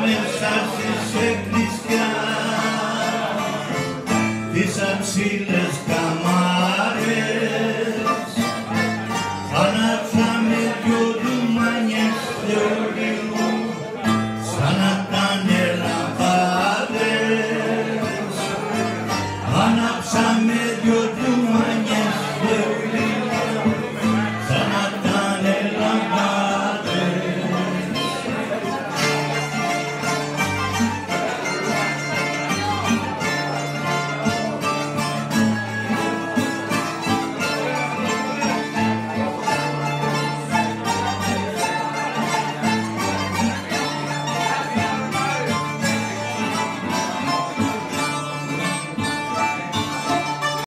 μέσα σε εκκλησιά τις αψίλες καλά